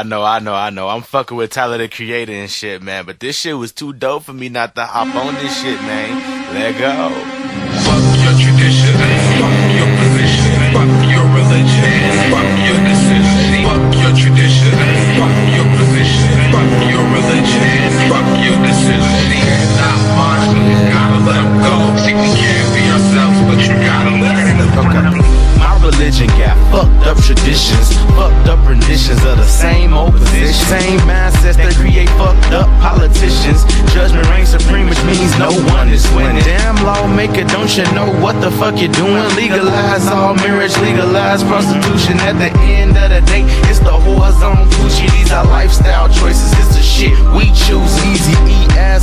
I know, I know, I know. I'm fucking with Tyler the Creator and shit, man. But this shit was too dope for me not to hop on this shit, man. Let go. Fuck your tradition, fucked up traditions, fucked up renditions of the same old position. Same mindsets that create fucked up politicians. Judgment reigns supreme, which means no one is winning. Damn lawmaker, don't you know what the fuck you're doing? Legalize all marriage, legalize prostitution. At the end of the day, it's the whores on Gucci. These are lifestyle choices. It's the shit we choose. Easy E ass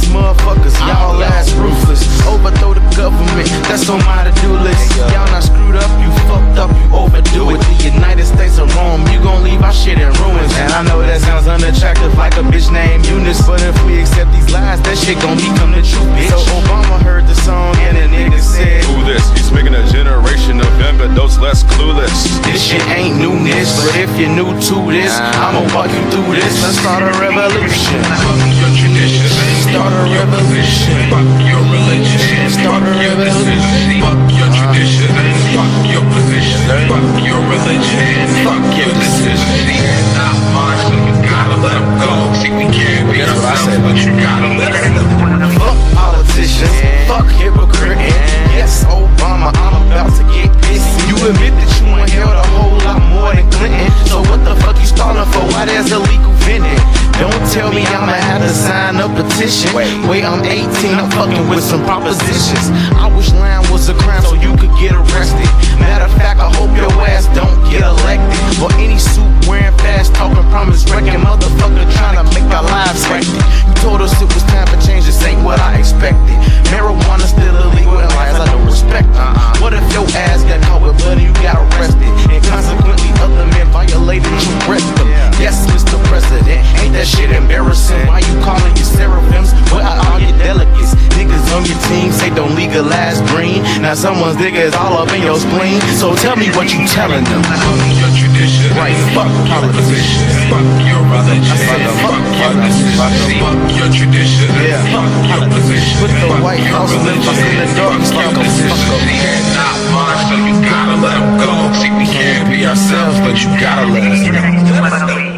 that sounds unattractive like a bitch named Eunice. But if we accept these lies, that shit gon' become the truth, bitch. So Obama heard the song and the nigga said, Who this? He's making a generation of young adults less clueless. This shit ain't newness, but if you're new to this, I'ma walk you through this. Let's start a revolution. Fuck your tradition, Start a revolution. Illegal vending? Don't tell me I'ma have to sign a petition. Wait, I'm 18, I'm fucking with some propositions. I wish land was a crime so you could get arrested. Matter of fact, I hope your ass someone's dick is all up in your spleen. So tell me what you telling them. Your tradition, right? Fuck politicians. Fuck your religion. Fuck your necessity. Fuck your tradition. Yeah. Fuck your position. Put the white house in the dark. Fuck your necessity. Not mine, so you gotta let them go. See, we can't be ourselves, but you gotta let us go.